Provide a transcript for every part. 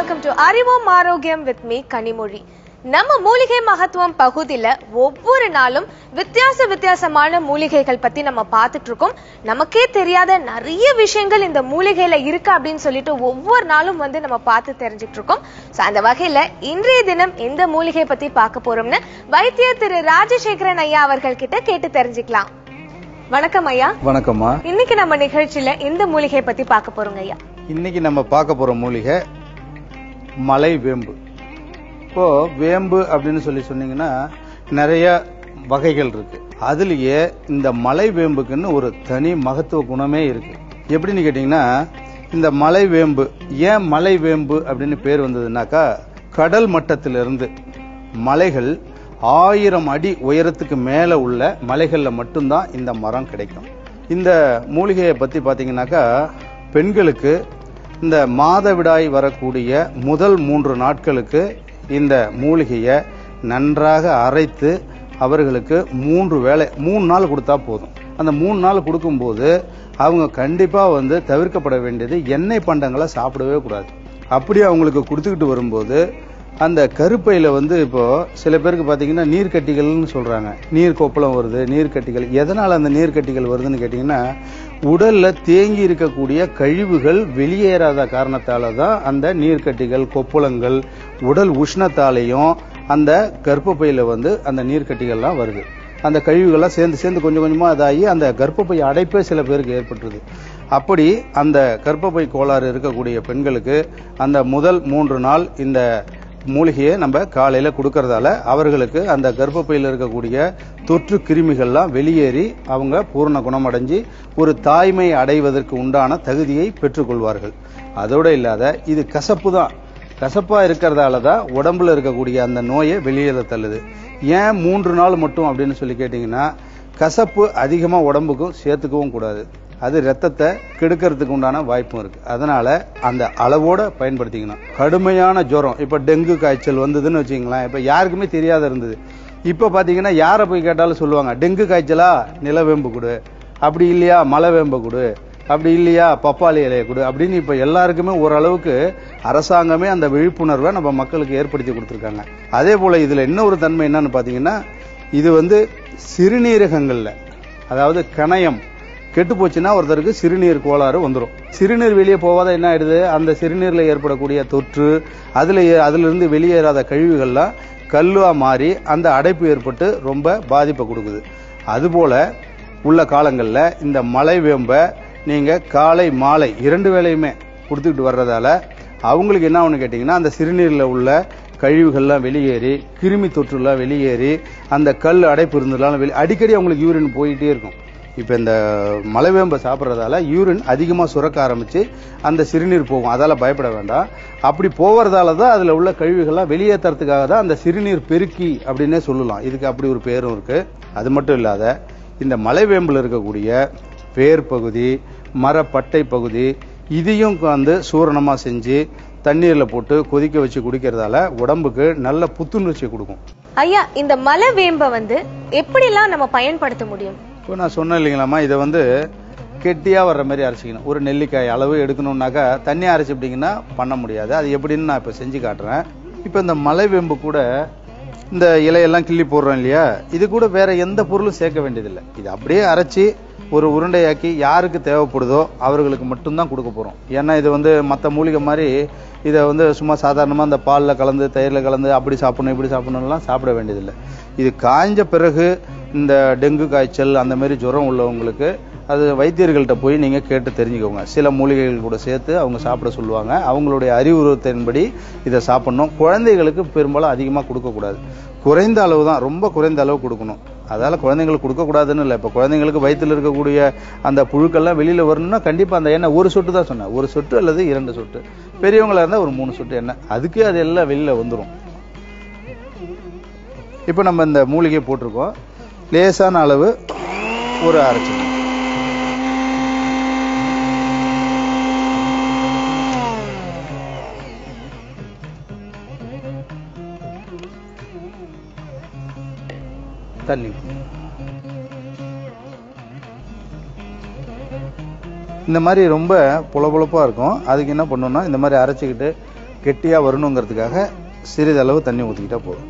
Welcome to அறிவோம் ஆரோக்கியம் with me Kanimozhi நம்ம மூலிகை மகத்துவம் பகுதியில ஒவ்வொரு நாளும் வித்தியாச வித்தியாசமான மூலிகைகள் பத்தி நம்ம பார்த்துட்டு இருக்கோம் நமக்கே தெரியாத நிறைய விஷயங்கள் இந்த மூலிகையில இருக்கு அப்படின்னு சொல்லிட்டு ஒவ்வொரு நாளும் வந்து நம்ம பார்த்து தெரிஞ்சுட்டு இருக்கோம் சோ அந்த வகையில இன்றைய தினம் எந்த மூலிகை பத்தி பார்க்க போறோம்னு வைத்தியர் திரு ராஜசேகரன் ஐயா அவர்கள் கிட்ட கேட்டு தெரிஞ்சுக்கலாம். வணக்கம் ஐயா. வணக்கம்மா. இன்னைக்கு நம்ம நிகழ்ச்சியில எந்த மூலிகை பத்தி பார்க்க போறோங்க ஐயா? இன்னைக்கு நம்ம பார்க்க போற மூலிகை மலை வேம்பு. இப்போ வேம்பு அப்படின்னு சொல்லி சொன்னீங்கன்னா நிறைய வகைகள் இருக்கு. அதுலயே இந்த மலை வேம்புக்குன்னு ஒரு தனி மகத்துவ குணமே இருக்கு. எப்படின்னு கேட்டீங்கன்னா இந்த மலை வேம்பு ஏன் மலை வேம்பு அப்படின்னு பேர் வந்ததுனாக்கா கடல் மட்டத்திலிருந்து மலைகள் ஆயிரம் அடி உயரத்துக்கு மேல உள்ள மலைகளில் மட்டும்தான் இந்த மரம் கிடைக்கும். இந்த மூலிகையை பத்தி பாத்தீங்கன்னாக்கா பெண்களுக்கு இந்த மாதவிடாய் வரக்கூடிய முதல் மூன்று நாட்களுக்கு இந்த மூலிகையை நன்றாக அரைத்து அவர்களுக்கு மூன்று வேளை மூணு நாள் கொடுத்தா போதும். அந்த மூணு நாள் கொடுக்கும்போது அவங்க கண்டிப்பாக வந்து தவிர்க்கப்பட வேண்டியது எண்ணெய் பண்டங்களை சாப்பிடவே கூடாது. அப்படி அவங்களுக்கு கொடுத்துக்கிட்டு வரும்போது அந்த கருப்பையில் வந்து இப்போது சில பேருக்கு பார்த்தீங்கன்னா நீர்க்கட்டிகள்னு சொல்கிறாங்க நீர் கொப்பளம் வருது நீர்க்கட்டிகள். எதனால் அந்த நீர்க்கட்டிகள் வருதுன்னு கேட்டிங்கன்னா உடல்ல தேங்கி இருக்கக்கூடிய கழிவுகள் வெளியேறாத காரணத்தால தான் அந்த நீர்க்கட்டிகள் கொப்பளங்கள் உடல் உஷ்ணத்தாலையும் அந்த கர்ப்பப்பையில வந்து அந்த நீர்க்கட்டிகள்லாம் வருது. அந்த கழிவுகள்லாம் சேர்ந்து சேர்ந்து கொஞ்சம் கொஞ்சமாக அதாகி அந்த கர்ப்பப்பை அடைப்பே சில பேருக்கு ஏற்பட்டுருது. அப்படி அந்த கர்ப்பப்பை கோளாறு இருக்கக்கூடிய பெண்களுக்கு அந்த முதல் மூன்று நாள் இந்த மூலிகையை நம்ம காலையில் கொடுக்கறதால அவர்களுக்கு அந்த கர்ப்பப்பையில் இருக்கக்கூடிய தொற்று கிருமிகள்லாம் வெளியேறி அவங்க பூர்ண குணமடைஞ்சு ஒரு தாய்மை அடைவதற்கு உண்டான தகுதியை பெற்றுக்கொள்வார்கள். அதோடு இல்லாத இது கசப்பு தான். கசப்பாக இருக்கிறதால தான் உடம்புல இருக்கக்கூடிய அந்த நோயை வெளியேற தள்ளுது. ஏன் மூன்று நாள் மட்டும் அப்படின்னு சொல்லி கேட்டிங்கன்னா கசப்பு அதிகமாக உடம்புக்கும் சேர்த்துக்கவும் கூடாது. அது ரத்தத்தை கெடுக்கிறதுக்கு உண்டான வாய்ப்பும் இருக்கு. அதனால அந்த அளவோட பயன்படுத்திக்கணும். கடுமையான ஜுரம். இப்ப டெங்கு காய்ச்சல் வந்ததுன்னு வச்சுங்களேன் இப்ப யாருக்குமே தெரியாத இருந்தது. இப்ப பாத்தீங்கன்னா யாரை போய் கேட்டாலும் சொல்லுவாங்க டெங்கு காய்ச்சலா? நிலவேம்பு கொடு. அப்படி இல்லையா? மலை வேம்பு கொடு. அப்படி இல்லையா? பப்பாளி இலையை கொடு. அப்படின்னு இப்போ எல்லாருக்குமே ஓரளவுக்கு அரசாங்கமே அந்த விழிப்புணர்வை நம்ம மக்களுக்கு ஏற்படுத்தி கொடுத்துருக்காங்க. அதே போல் இதில் இன்னொரு தன்மை என்னன்னு பார்த்தீங்கன்னா இது வந்து சிறுநீரகங்களில் அதாவது கணயம் கெட்டு போச்சுன்னா ஒருத்தருக்கு சிறுநீர் கோளாறு வந்துடும் சிறுநீர் வெளியே போகாத என்ன ஆயிடுது? அந்த சிறுநீரில் ஏற்படக்கூடிய தொற்று அதில் ஏ- வெளியேறாத கழிவுகள்லாம் கல்லுவாக மாறி அந்த அடைப்பு ஏற்பட்டு ரொம்ப பாதிப்பை கொடுக்குது. அதுபோல் உள்ள காலங்களில் இந்த மலை வேம்பை நீங்கள் காலை மாலை இரண்டு வேளையுமே கொடுத்துக்கிட்டு வர்றதால அவங்களுக்கு என்ன ஒன்று கேட்டிங்கன்னா அந்த சிறுநீரில் உள்ள கழிவுகள்லாம் வெளியேறி கிருமி தொற்றுலாம் வெளியேறி அந்த கல் அடைப்பு இருந்ததுலாம் வெளி அடிக்கடி அவங்களுக்கு யூரின் போயிட்டே இருக்கும். இப்போ இந்த மலைவேம்பை சாப்பிட்றதால யூரின் அதிகமாக சுரக்க ஆரம்பித்து அந்த சிறுநீர் போகும். அதால் பயப்பட வேண்டாம். அப்படி போகிறதால தான் அதில் உள்ள கழிவுகள்லாம் வெளியேற்றுறதுக்காக தான் அந்த சிறுநீர் பெருக்கி அப்படின்னே சொல்லலாம். இதுக்கு அப்படி ஒரு பேரும் இருக்குது அது மட்டும் இல்லாத இந்த மலைவேம்பில் இருக்கக்கூடிய வேர் பகுதி மரப்பட்டை பகுதி இதையும் வந்து சூரணமாக செஞ்சு தண்ணீரில் போட்டு கொதிக்க வச்சு குடிக்கிறதால உடம்புக்கு நல்ல புத்துணர்ச்சி கொடுக்கும். ஐயா இந்த மலை வேம்பை வந்து எப்படிலாம் நம்ம பயன்படுத்த முடியும்? இப்போ நான் சொன்னேன் இல்லைங்களாம்மா இதை வந்து கெட்டியாக வர்ற மாதிரி அரைச்சிக்கணும். ஒரு நெல்லிக்காய் அளவு எடுக்கணுன்னாக்கா தண்ணி அரைச்சிப்பிட்டிங்கன்னா பண்ண முடியாது. அது எப்படின்னு நான் இப்போ செஞ்சு காட்டுறேன். இப்போ இந்த மலை வெம்பு கூட இந்த இலையெல்லாம் கிள்ளி போடுறோம் இல்லையா? இது கூட வேற எந்த பொருளும் சேர்க்க வேண்டியதில்லை. இது அப்படியே அரைச்சி ஒரு உருண்டையாக்கி யாருக்கு தேவைப்படுதோ அவர்களுக்கு மட்டும்தான் கொடுக்க போகிறோம் ஏன்னா இது வந்து மற்ற மூலிகை மாதிரி இதை வந்து சும்மா சாதாரணமாக இந்த பாலில் கலந்து தயிரில் கலந்து அப்படி சாப்பிடணும் இப்படி சாப்பிடணும்லாம் சாப்பிட வேண்டியதில்லை. இது காய்ஞ்ச பிறகு இந்த டெங்கு காய்ச்சல் அந்த மாதிரி ஜுரம் உள்ளவங்களுக்கு அது வைத்தியர்கள்ட்ட போய் நீங்கள் கேட்டு தெரிஞ்சுக்கோங்க. சில மூலிகைகள் கூட சேர்த்து அவங்க சாப்பிட சொல்லுவாங்க. அவங்களுடைய அறிவுறுத்தின்படி இதை சாப்பிட்ணும். குழந்தைகளுக்கு பெரும்பாலும் அதிகமாக கொடுக்கக்கூடாது குறைந்த அளவு தான் ரொம்ப குறைந்த அளவு கொடுக்கணும். அதால் குழந்தைங்களுக்கு கொடுக்கக்கூடாதுன்னு இல்லை. இப்போ குழந்தைங்களுக்கு வயிற்றில் இருக்கக்கூடிய அந்த புழுக்கள்லாம் வெளியில் வரணும்னா கண்டிப்பாக அந்த எண்ணெய் ஒரு சொட்டு தான் சொன்னேன். ஒரு சொட்டு அல்லது இரண்டு சொட்டு. பெரியவங்களாக இருந்தால் ஒரு மூணு சொட்டு எண்ணெய். அதுக்கே அது எல்லாம் வெளியில் வந்துடும் இப்போ நம்ம இந்த மூலிகை போட்டிருக்கோம். லேசான அளவு ஒரு அரைச்சி தண்ணி. இந்த மாதிரி ரொம்ப புலபுலப்பா இருக்கும். அதுக்கு என்ன பண்ணணும்னா இந்த மாதிரி அரைச்சிக்கிட்டு கெட்டியாக வரணுங்கிறதுக்காக சிறிதளவு தண்ணி ஊற்றிக்கிட்டா போதும்.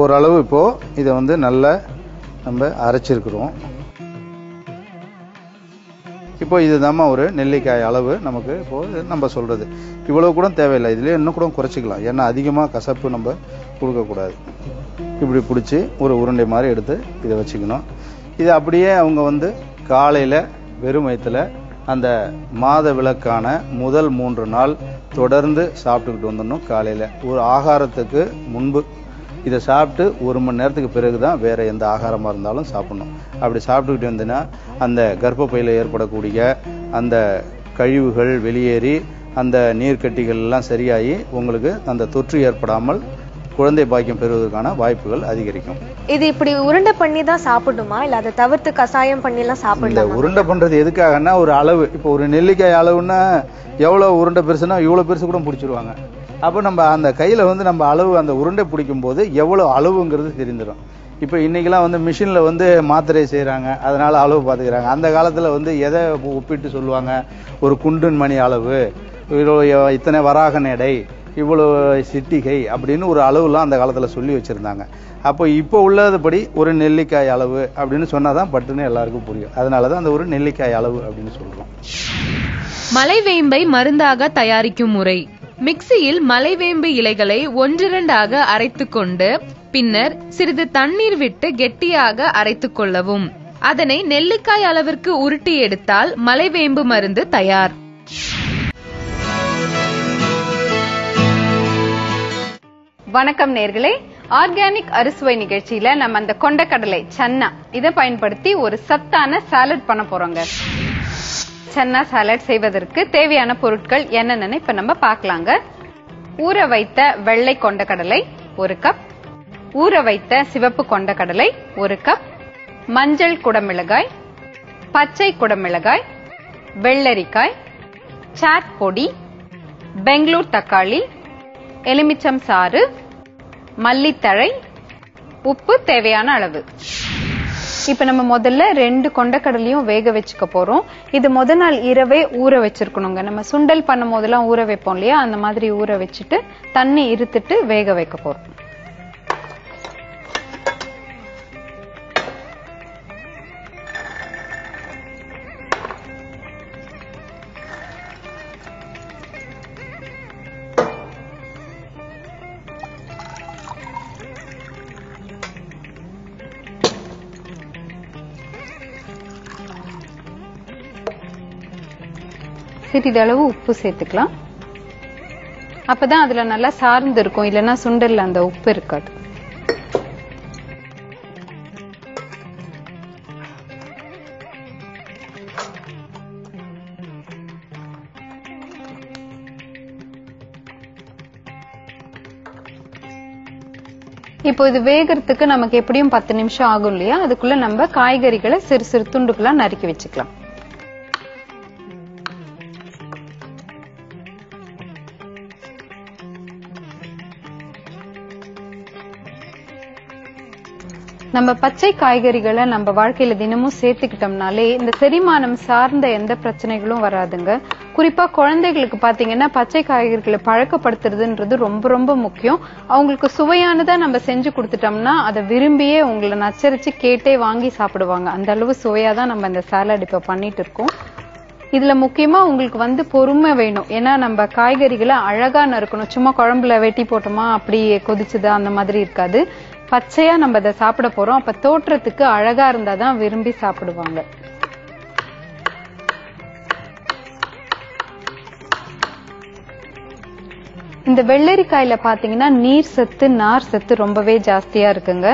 ஓரளவு இப்போது இதை வந்து நல்லா நம்ம அரைச்சிருக்கிறோம். இப்போ இதுதாம்மா ஒரு நெல்லிக்காய் அளவு நமக்கு இப்போது நம்ம சொல்கிறது இவ்வளோ கூட தேவையில்லை. இதுலயே இன்னும் கூட குறைச்சிக்கலாம். ஏன்னா அதிகமாக கசப்பு நம்ம கொடுக்கக்கூடாது. இப்படி பிடிச்சி ஒரு உருண்டை மாதிரி எடுத்து இதை வச்சுக்கணும். இது அப்படியே அவங்க வந்து காலையில் வெறும் வயிற்றுல அந்த மாத விளக்கான முதல் மூன்று நாள் தொடர்ந்து சாப்பிட்டுக்கிட்டு வந்துடணும். காலையில் ஒரு ஆகாரத்துக்கு முன்பு இதை சாப்பிட்டு ஒரு மணி நேரத்துக்கு பிறகு தான் வேறு எந்த ஆகாரமாக இருந்தாலும் சாப்பிடணும். அப்படி சாப்பிட்டுக்கிட்டு வந்தீங்கன்னா அந்த கர்ப்பப்பையில் ஏற்படக்கூடிய அந்த கழிவுகள் வெளியேறி அந்த நீர்க்கட்டிகள் எல்லாம் சரியாகி உங்களுக்கு அந்த தொற்று ஏற்படாமல் குழந்தை பாக்கியம் பெறுவதற்கான வாய்ப்புகள் அதிகரிக்கும். இது இப்படி உருண்டை பண்ணி தான் சாப்பிடணுமா? இல்ல அதை தவிர்த்து கசாயம் பண்ணி எல்லாம் சாப்பிடலாமா? உருண்டை பண்றது எதுக்காகன்னா ஒரு அளவு. இப்போ ஒரு நெல்லிக்காய் அளவுன்னா எவ்வளவு உருண்டை பெருசுனா இவ்வளவு பெருசு கூட பிடிச்சிருவாங்க. அப்போ நம்ம அந்த கையில வந்து நம்ம அளவு அந்த உருண்டை பிடிக்கும் போது எவ்வளவு அளவுங்கிறது தெரிஞ்சிடும் இப்போ இன்னைக்கெல்லாம் வந்து மிஷின்ல வந்து மாத்திரை செய்றாங்க. அதனால அளவு பார்த்துக்கிறாங்க அந்த காலத்துல வந்து எதை ஒப்பிட்டு சொல்லுவாங்க? ஒரு குண்டின் மணி அளவு. இத்தனை வராகன் எடை. இவ்வளவு சிட்டிகை அப்படின்னு ஒரு அளவுலாம் அந்த காலத்தில் சொல்லி வச்சுருந்தாங்க. அப்போ இப்போ உள்ளதுபடி ஒரு நெல்லிக்காய் அளவு அப்படின்னு சொன்னால் தான் பட்டுன்னு எல்லாருக்கும் புரியும். அதனால தான் அந்த ஒரு நெல்லிக்காய் அளவு அப்படின்னு சொல்கிறோம் மலைவேம்பை மருந்தாக தயாரிக்கும் முறை. மிக்சியில் மலைவேம்பு இலைகளை ஒன்றிரண்டாக அரைத்து கொண்டு பின்னர் சிறிது தண்ணீர் விட்டு கெட்டியாக அரைத்துக் கொள்ளவும். அதனை நெல்லிக்காய் அளவிற்கு உருட்டி எடுத்தால் மலைவேம்பு மருந்து தயார். வணக்கம் நேர்களே. ஆர்கானிக் அறுசுவை நிகழ்ச்சியில நம்ம அந்த கொண்டக்கடலை சன்னா இதை பயன்படுத்தி ஒரு சத்தான சாலட் பண்ண போறோங்க. சன்னா சாலட் செய்வதற்கு தேவையான பொருட்கள் என்னென்னு இப்ப நம்ம பார்க்கலாங்க. ஊற வைத்த வெள்ளை கொண்டக்கடலை ஒரு கப் ஊற வைத்த சிவப்பு கொண்டக்கடலை ஒரு கப் மஞ்சள் குடமிளகாய் பச்சை குடமிளகாய் வெள்ளரிக்காய் சாட் பொடி பெங்களூர் தக்காளி எலுமிச்சம் சாறு மல்லித்தழை உப்பு தேவையான அளவு. இப்ப நம்ம முதல்ல ரெண்டு கொண்டக்கடலையும் வேக வச்சுக்க போறோம். இது முத நாள் இரவே ஊற வச்சிருக்கணுங்க. நம்ம சுண்டல் பண்ணும் போதெல்லாம் ஊற வைப்போம் இல்லையா? அந்த மாதிரி ஊற வச்சுட்டு தண்ணி இருத்துட்டு வேக வைக்க போறோம். சிறிதளவு உப்பு சேர்த்துக்கலாம். அப்பதான் அதுல நல்லா சார்ந்து இருக்கும். இல்லைன்னா சுண்டல்ல அந்த உப்பு இருக்காது. இப்போ இது வேகறதுக்கு நமக்கு எப்படியும் பத்து நிமிஷம் ஆகும் இல்லையா? அதுக்குள்ள நம்ம காய்கறிகளை சிறு சிறு துண்டுகளா நறுக்கி வச்சுக்கலாம். நம்ம பச்சை காய்கறிகளை நம்ம வாழ்க்கையில தினமும் சேர்த்துக்கிட்டோம்னாலே இந்த செரிமானம் சார்ந்த எந்த பிரச்சனைகளும் வராதுங்க. குறிப்பா குழந்தைகளுக்கு பாத்தீங்கன்னா பச்சை காய்கறிகளை பழக்கப்படுத்துறதுன்றது ரொம்ப ரொம்ப முக்கியம். அவங்களுக்கு சுவையானதா நம்ம செஞ்சு கொடுத்துட்டோம்னா அதை விரும்பியே உங்களை நச்சரிச்சு கேட்டே வாங்கி சாப்பிடுவாங்க. அந்த அளவு சுவையா தான் நம்ம இந்த சாலட் இப்ப பண்ணிட்டு இருக்கோம். இதுல முக்கியமா உங்களுக்கு வந்து பொறுமை வேணும். ஏன்னா நம்ம காய்கறிகளை அழகா நறுக்கணும். சும்மா குழம்புல வெட்டி போட்டோமா அப்படி கொதிச்சுதா அந்த மாதிரி இருக்காது. பச்சையா நம்ம அதை சாப்பிட போறோம். அப்ப தோற்றத்துக்கு அழகா இருந்தாதான் விரும்பி சாப்பிடுவாங்க. இந்த வெள்ளரிக்காயில பாத்தீங்கன்னா நீர் சத்து நார் சத்து ரொம்பவே ஜாஸ்தியா இருக்குங்க.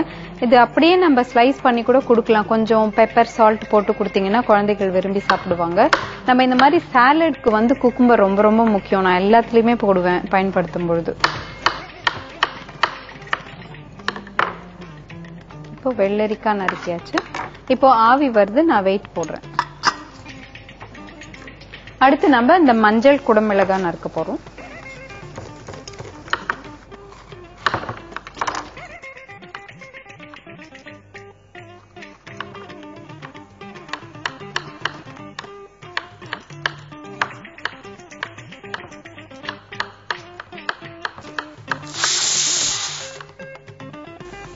இது அப்படியே நம்ம ஸ்லைஸ் பண்ணி கூட கொடுக்கலாம். கொஞ்சம் பெப்பர் சால்ட் போட்டு கொடுத்தீங்கன்னா குழந்தைகள் விரும்பி சாப்பிடுவாங்க. நம்ம இந்த மாதிரி சாலட்க்கு வந்து குக்கும்பர் ரொம்ப ரொம்ப முக்கியம். நான் எல்லாத்துலயுமே போடுவேன் பயன்படுத்தும் பொழுது. இப்போ வெள்ளரிக்காய் நறுக்கியாச்சு. இப்போ ஆவி வருது நான் வெயிட் போடுறேன். அடுத்து நம்ம இந்த மஞ்சள் குடமிளகாய் நறுக்க போறோம்.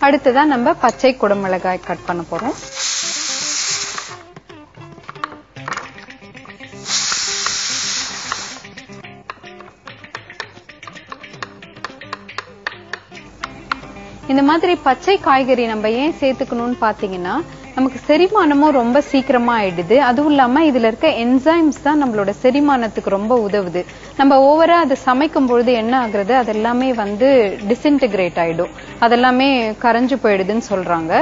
அடுத்ததான் நம்ம பச்சை குடமிளகாய் கட் பண்ண போறோம். இந்த மாதிரி பச்சை காய்கறி நம்ம ஏன் சேர்த்துக்கணும்னு பாத்தீங்கன்னா நமக்கு செரிமானமும் ரொம்ப சீக்கிரமா ஆயிடுது. அதுவும் இல்லாம இதுல இருக்க என்சைம்ஸ் தான் நம்மளோட செரிமானத்துக்கு ரொம்ப உதவுது. நம்ம ஓவரா அது சமைக்கும் பொழுது என்ன ஆகுறது? அது எல்லாமே வந்து டிஸ்இன்டிகிரேட் ஆயிடும். அதெல்லாமே கரைஞ்சு போயிடுதுன்னு சொல்றாங்க.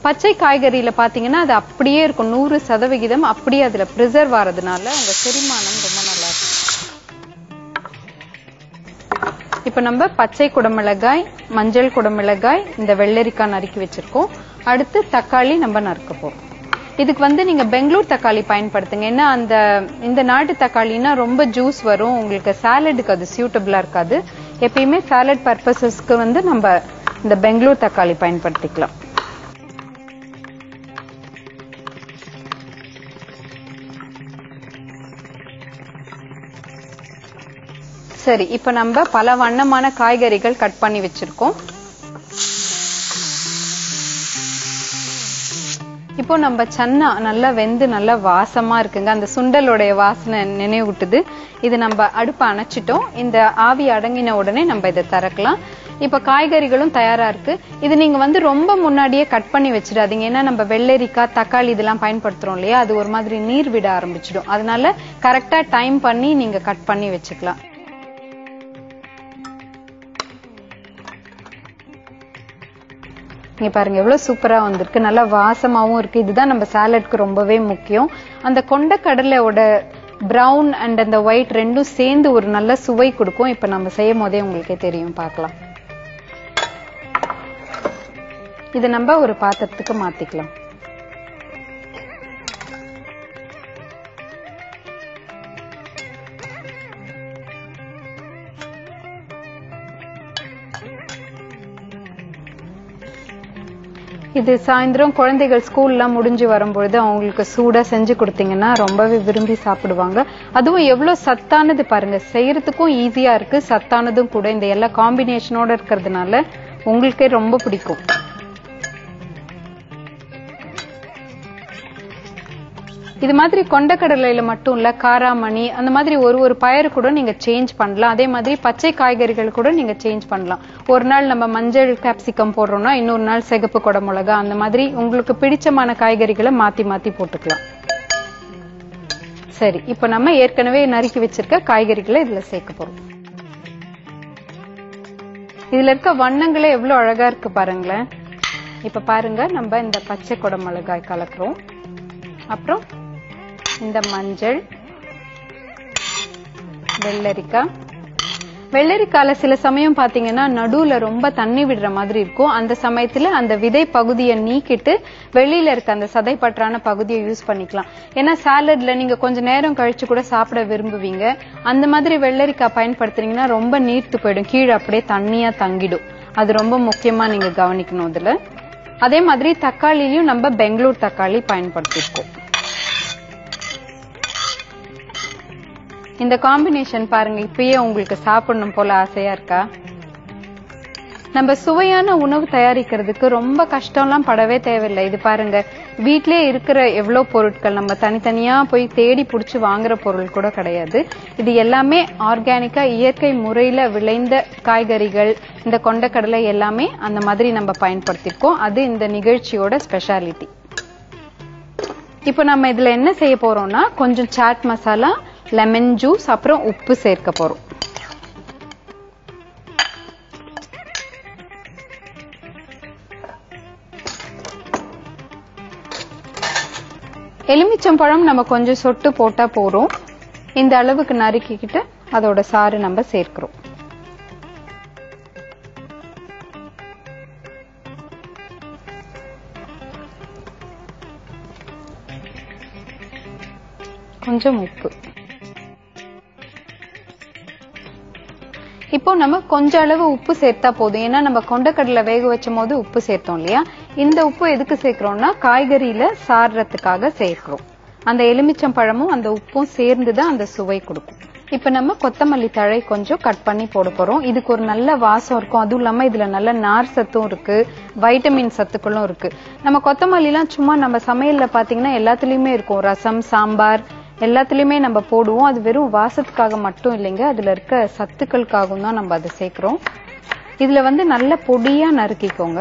பச்சை காய்கறியில பாத்தீங்கன்னா அது அப்படியே இருக்கும். நூறு சதவிகிதம் அப்படியே அதுல ப்ரிசர்வ் ஆறதுனால உங்க செரிமானம் ரொம்ப நல்லா இருக்கும். இப்ப நம்ம பச்சை குடமிளகாய் மஞ்சள் குடமிளகாய் இந்த வெள்ளரிக்காய் நறுக்கி வச்சிருக்கோம். அடுத்து தக்காளி நம்ம நறுக்க போறோம். இதுக்கு வந்து நீங்க பெங்களூர் தக்காளி பயன்படுத்துங்க. ஏன்னா அந்த இந்த நாட்டு தக்காளினா ரொம்ப ஜூஸ் வரும். உங்களுக்கு சாலடுக்கு அது சூட்டபிளா இருக்காது. எப்பயுமே சாலட் பர்பசஸ்க்கு வந்து நம்ம இந்த பெங்களூர் தக்காளி பயன்படுத்திக்கலாம். சரி இப்ப நம்ம பல வண்ணமான காய்கறிகள் கட் பண்ணி வச்சிருக்கோம். இப்போ நம்ம சன்னா நல்லா வெந்து நல்லா வாசமா இருக்குங்க. அந்த சுண்டலுடைய வாசனை நினைவூட்டுது. இது நம்ம அடுப்பை அணைச்சிட்டோம். இந்த ஆவி அடங்கின உடனே நம்ம இதை திறக்கலாம். இப்ப காய்கறிகளும் தயாரா இருக்கு. இது நீங்க வந்து ரொம்ப முன்னாடியே கட் பண்ணி வச்சிடாதீங்க. ஏன்னா நம்ம வெள்ளரிக்காய் தக்காளி இதெல்லாம் பயன்படுத்துறோம் இல்லையா? அது ஒரு மாதிரி நீர் விட ஆரம்பிச்சிடும். அதனால கரெக்டா டைம் பண்ணி நீங்க கட் பண்ணி வச்சுக்கலாம். இங்க பாருங்க எவ்வளவு சூப்பரா வந்திருக்கு. நல்லா வாசமாவும் இருக்கு. இதுதான் நம்ம சாலட்க்கு ரொம்பவே முக்கியம். அந்த கொண்ட கடலையோட பிரவுன் அண்ட் அந்த ஒயிட் ரெண்டும் சேர்ந்து ஒரு நல்ல சுவை கொடுக்கும். இப்ப நம்ம செய்யும் போதே உங்களுக்கே தெரியும். பார்க்கலாம். இதை நம்ம ஒரு பாத்திரத்துக்கு மாத்திக்கலாம். இது சாயந்தரம் குழந்தைகள் ஸ்கூல்லாம் முடிஞ்சு வரும்பொழுது அவங்களுக்கு சூடா செஞ்சு கொடுத்தீங்கன்னா ரொம்பவே விரும்பி சாப்பிடுவாங்க. அதுவும் எவ்வளவு சத்தானது பாருங்க. செய்யறதுக்கும் ஈஸியா இருக்கு. சத்தானதும் கூட இந்த எல்லா காம்பினேஷனோட இருக்கிறதுனால உங்களுக்கே ரொம்ப பிடிக்கும். இது மாதிரி கொண்டக்கடலையில மட்டும் இல்ல காராமணி அந்த மாதிரி ஒரு ஒரு பயறு கூட நீங்க சேஞ்ச் பண்ணலாம். அதே மாதிரி பச்சை காய்கறிகள் கூட நீங்க சேஞ்ச் பண்ணலாம். ஒரு நாள் நம்ம மஞ்சள் கேப்சிகம் போடுறோம்னா இன்னொரு நாள் சிகப்பு குடமிளகா அந்த மாதிரி உங்களுக்கு பிடிச்சமான காய்கறிகளை மாத்தி மாத்தி போட்டுக்கலாம். சரி இப்ப நம்ம ஏற்கனவே நறுக்கி வச்சிருக்க காய்கறிகளை இதுல சேர்க்க போறோம். இதுல இருக்க வண்ணங்களே எவ்வளவு அழகா இருக்கு பாருங்களேன். இப்ப பாருங்க நம்ம இந்த பச்சை குடமிளகாய் கலக்குறோம். அப்புறம் இந்த மஞ்சள் வெள்ளரிக்காய் வெள்ளரிக்கால சில சமயம் பாத்தீங்கன்னா நடுவுல ரொம்ப தண்ணி விடுற மாதிரி இருக்கும். அந்த சமயத்துல அந்த விதை பகுதியை நீக்கிட்டு வெளியில இருக்க அந்த சதைப்பற்றான பகுதியை யூஸ் பண்ணிக்கலாம். ஏன்னா சாலட்ல நீங்க கொஞ்ச நேரம் கழிச்சு கூட சாப்பிட விரும்புவீங்க. அந்த மாதிரி வெள்ளரிக்காய் பயன்படுத்துனீங்கன்னா ரொம்ப நீர்த்து போயிடும். கீழே அப்படியே தண்ணியா தங்கிடும். அது ரொம்ப முக்கியமா நீங்க கவனிக்கணும் இதுல அதே மாதிரி தக்காளிலையும் நம்ம பெங்களூர் தக்காளி பயன்படுத்திருக்கோம். இந்த காம்பினேஷன் பாருங்க இப்பயே உங்களுக்கு சாப்பிடணும் போல ஆசையா இருக்கா? நம்ம சுவையான உணவு தயாரிக்கிறதுக்கு ரொம்ப கஷ்டம்லாம் படவே தேவையில்லை. இது பாருங்க வீட்டிலே இருக்கிற எவ்வளோ பொருட்கள் நம்ம தனித்தனியா போய் தேடி பிடிச்சி வாங்குற பொருள் கூட கிடையாது. இது எல்லாமே ஆர்கானிக்கா இயற்கை முறையில விளைந்த காய்கறிகள் இந்த கொண்டக்கடலை எல்லாமே அந்த மாதிரி நம்ம பயன்படுத்திருக்கோம். அது இந்த நிகழ்ச்சியோட ஸ்பெஷாலிட்டி இப்போ நம்ம இதுல என்ன செய்ய போறோம்னா கொஞ்சம் சாட் மசாலா லெமன் ஜூஸ் அப்புறம் உப்பு சேர்க்க போறோம். எலுமிச்சம்பழம் நம்ம கொஞ்சம் சொட்டு போட்டா போறோம் இந்த அளவுக்கு நறுக்கிக்கிட்டு அதோட சாறு நம்ம சேர்க்கிறோம். கொஞ்சம் உப்பு. இப்போ நம்ம கொஞ்ச அளவு உப்பு சேர்த்தா போதும். ஏன்னா நம்ம கொண்டக்கடலை வேக வச்சும் போது உப்பு சேர்த்தோம் இல்லையா? இந்த உப்பு எதுக்கு சேர்க்கிறோம்னா காய்கறியில சாறுறதுக்காக சேர்க்கிறோம். அந்த எலுமிச்சம் பழமும் அந்த உப்பும் சேர்ந்து தான் அந்த சுவை கொடுக்கும். இப்ப நம்ம கொத்தமல்லி தழை கொஞ்சம் கட் பண்ணி போட போறோம். இதுக்கு ஒரு நல்ல வாசம் இருக்கும். அதுவும் இல்லாம இதுல நல்ல நார் சத்தும் இருக்கு. வைட்டமின் சத்துக்களும் இருக்கு. நம்ம கொத்தமல்லி எல்லாம் சும்மா நம்ம சமையல்ல பாத்தீங்கன்னா எல்லாத்துலயுமே இருக்கும். ரசம் சாம்பார் எல்லாத்துலயுமே நம்ம போடுவோம். அது வெறும் வாசத்துக்காக மட்டும் இல்லைங்க. அதுல இருக்க சத்துக்களுக்காகவும் தான் நம்ம அதை சேர்க்கிறோம். இதுல வந்து நல்ல பொடியா நறுக்கிக்கோங்க.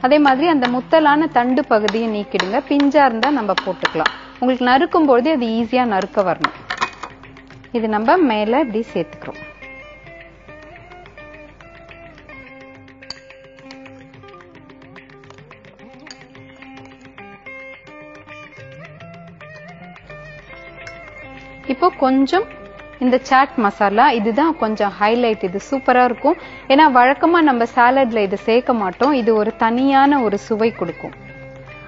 அதே மாதிரி அந்த முத்தலான தண்டு பகுதியை நீக்கிடுங்க. பிஞ்சா இருந்தா நம்ம போட்டுக்கலாம். உங்களுக்கு நறுக்கும் பொழுது அது ஈஸியா நறுக்க வரணும். இது நம்ம மேல இப்படி சேர்த்துக்கிறோம். இப்போ கொஞ்சம் இந்த சாட் மசாலா இதுதான் கொஞ்சம் ஹைலைட் இது சூப்பரா இருக்கும். ஏன்னா வழக்கமா நம்ம சாலட்ல இது சேர்க்க மாட்டோம். இது ஒரு தனியான ஒரு சுவை கொடுக்கும்.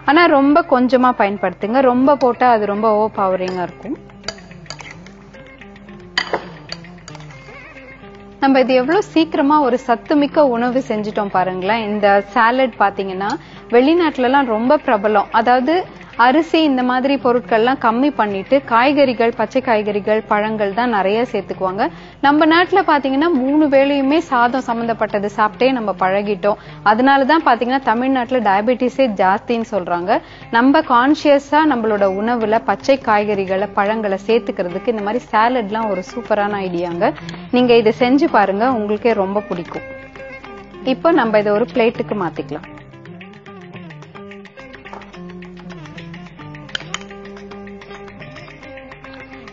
ஆனா ரொம்ப கொஞ்சமா பயன்படுத்துங்க. ரொம்ப போட்டா அது ரொம்ப ஓவர் பவரிங்கா இருக்கும். நம்ம இது எவ்வளவு சீக்கிரமா ஒரு சத்துமிக்க உணவு செஞ்சுட்டோம் பாருங்களேன். இந்த சாலட் பாத்தீங்கன்னா வெளிநாட்டுல எல்லாம் ரொம்ப பிரபலம். அதாவது அரிசி இந்த மாதிரி பொருட்கள்லாம் கம்மி பண்ணிட்டு காய்கறிகள் பச்சை காய்கறிகள் பழங்கள் தான் நிறைய சேர்த்துக்குவாங்க. நம்ம நாட்டுல பாத்தீங்கன்னா மூணு வேளையுமே சாதம் சம்பந்தப்பட்டது சாப்பிட்டே நம்ம பழகிட்டோம். அதனாலதான் பாத்தீங்கன்னா தமிழ்நாட்டுல டயபெட்டிஸே ஜாஸ்தின்னு சொல்றாங்க. நம்ம கான்சியஸா நம்மளோட உணவுல பச்சை காய்கறிகளை பழங்களை சேர்த்துக்கிறதுக்கு இந்த மாதிரி சாலட்லாம் ஒரு சூப்பரான ஐடியாங்க. நீங்க இதை செஞ்சு பாருங்க உங்களுக்கே ரொம்ப பிடிக்கும். இப்போ நம்ம இதை ஒரு பிளேட்டுக்கு மாத்திக்கலாம்.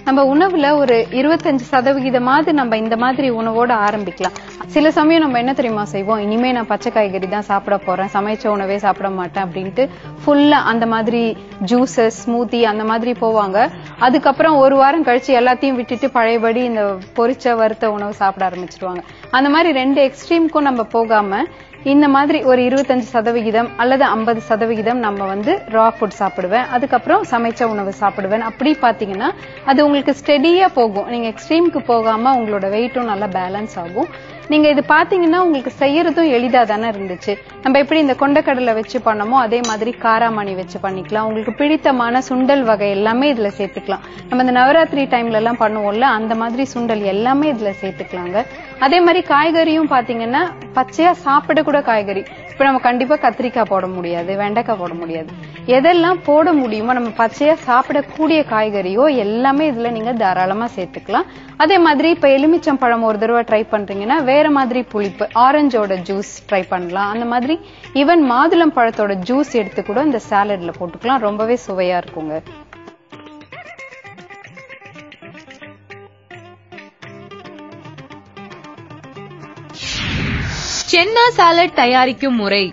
நம்ம உணவுல ஒரு இருபத்தஞ்சு சதவிகிதமாவது நம்ம இந்த மாதிரி உணவோட ஆரம்பிக்கலாம். சில சமயம் நம்ம என்ன தெரியுமா செய்வோம்? இனிமே நான் பச்சை காய்கறி தான் சாப்பிட போறேன். சமைச்ச உணவே சாப்பிட மாட்டேன் அப்படின்ட்டு ஃபுல்லா அந்த மாதிரி ஜூசஸ் ஸ்மூத்தி அந்த மாதிரி போவாங்க. அதுக்கப்புறம் ஒரு வாரம் கழிச்சு எல்லாத்தையும் விட்டுட்டு பழையபடி இந்த பொரிச்ச வறுத்த உணவு சாப்பிட ஆரம்பிச்சிருவாங்க. அந்த மாதிரி ரெண்டு எக்ஸ்ட்ரீம்க்கும் நம்ம போகாம இந்த மாதிரி ஒரு இருபத்தஞ்சு சதவிகிதம் அல்லது ஐம்பது சதவிகிதம் நம்ம வந்து ரா ஃபுட் சாப்பிடுவேன். அதுக்கப்புறம் சமைச்ச உணவு சாப்பிடுவேன். அப்படி பாத்தீங்கன்னா அது உங்களுக்கு ஸ்டெடியா போகும். நீங்க எக்ஸ்ட்ரீமுக்கு போகாம உங்களோட வெயிட்டும் நல்லா பேலன்ஸ் ஆகும். நீங்க இது பாத்தீங்கன்னா உங்களுக்கு செய்யறதும் எளிதா தானே இருந்துச்சு. நம்ம எப்படி இந்த கொண்டக்கடலை வச்சு பண்ணமோ அதே மாதிரி காராமணி வச்சு பண்ணிக்கலாம். உங்களுக்கு பிடித்தமான சுண்டல் வகை எல்லாமே இதுல சேர்த்துக்கலாம். நம்ம இந்த நவராத்திரி டைம்ல எல்லாம் பண்ணுவோம்ல அந்த மாதிரி சுண்டல் எல்லாமே இதுல சேர்த்துக்கலாங்க. அதே மாதிரி காய்கறியும் பாத்தீங்கன்னா பச்சையா சாப்பிட கூட காய்கறி. இப்ப நம்ம கண்டிப்பா கத்திரிக்காய் போட முடியாது வெண்டைக்காய் போட முடியாது. எதெல்லாம் போட முடியுமோ நம்ம பச்சையா சாப்பிடக்கூடிய காய்கறியோ எல்லாமே இதுல நீங்க தாராளமா சேர்த்துக்கலாம். அதே மாதிரி இப்ப எலுமிச்சம் பழம் ஒரு தடவை ட்ரை பண்றீங்கன்னா வேற மாதிரி புளிப்பு ஆரஞ்சோட ஜூஸ் ட்ரை பண்ணலாம். அந்த மாதிரி ஈவன் மாதுளம் பழத்தோட ஜூஸ் எடுத்து கூட இந்த சாலட்ல போட்டுக்கலாம். ரொம்பவே சுவையா இருக்குங்க. சென்னா சாலட் தயாரிக்கும் முறை.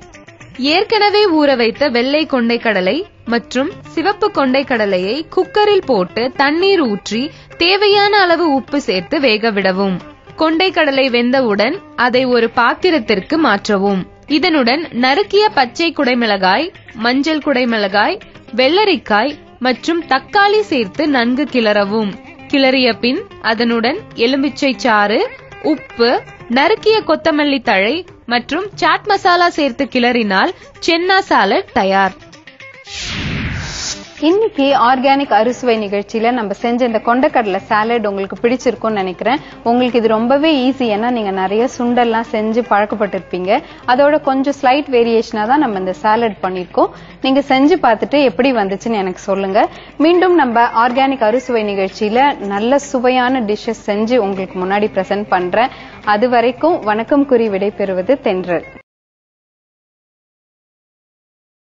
ஏற்கனவே ஊற வைத்த வெள்ளை கொண்டைக்கடலை மற்றும் சிவப்பு கொண்டைக்கடலையை குக்கரில் போட்டு தண்ணீர் ஊற்றி தேவையான அளவு உப்பு சேர்த்து வேக விடவும். கொண்டைக்கடலை வெந்தவுடன் அதை ஒரு பாத்திரத்திற்கு மாற்றவும். இதனுடன் நறுக்கிய பச்சை குடைமிளகாய் மஞ்சள் குடைமிளகாய் வெள்ளரிக்காய் மற்றும் தக்காளி சேர்த்து நன்கு கிளறவும். கிளறிய பின் அதனுடன் எலுமிச்சை சாறு உப்பு நறுக்கிய கொத்தமல்லி தழை மற்றும் சாட் மசாலா சேர்த்து கிளறினால் சென்னா சாலட் தயார். இன்னைக்கு ஆர்கானிக் அறுசுவை நிகழ்ச்சியில நம்ம செஞ்ச இந்த கொண்டக்கடலை சாலட் உங்களுக்கு பிடிச்சிருக்கும்னு நினைக்கிறேன். உங்களுக்கு இது ரொம்பவே ஈஸி ஏன்னா நீங்க நிறைய சுண்டல்லாம் செஞ்சு பழக்கப்பட்டிருப்பீங்க. அதோட கொஞ்சம் ஸ்லைட் வேரியேஷனா தான் நம்ம இந்த சாலட் பண்ணிருக்கோம் நீங்க செஞ்சு பார்த்துட்டு எப்படி வந்துச்சுன்னு எனக்கு சொல்லுங்க. மீண்டும் நம்ம ஆர்கானிக் அறுசுவை நிகழ்ச்சியில நல்ல சுவையான டிஷ்ஷஸ் செஞ்சு உங்களுக்கு முன்னாடி பிரசன்ட் பண்றேன். அது வரைக்கும் வணக்கம் கூறி விடைபெறுவது தென்றல்.